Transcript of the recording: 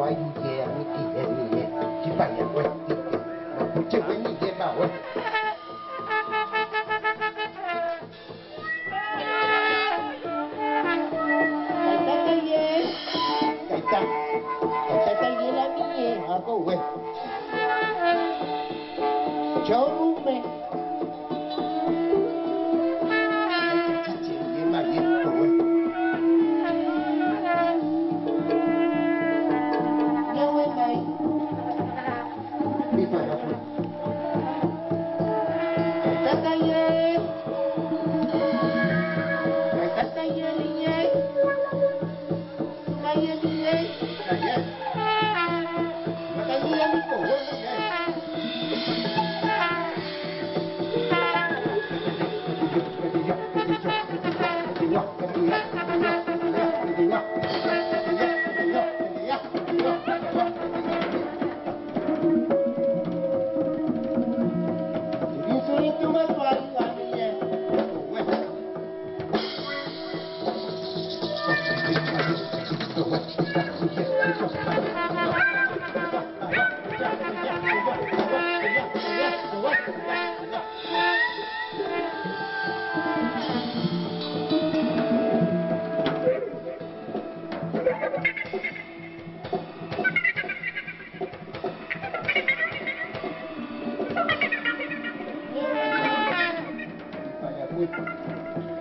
我一天，我天，你半夜我，这我。我打起耶，打起，打起耶来，你耶，阿 Thank you. muito.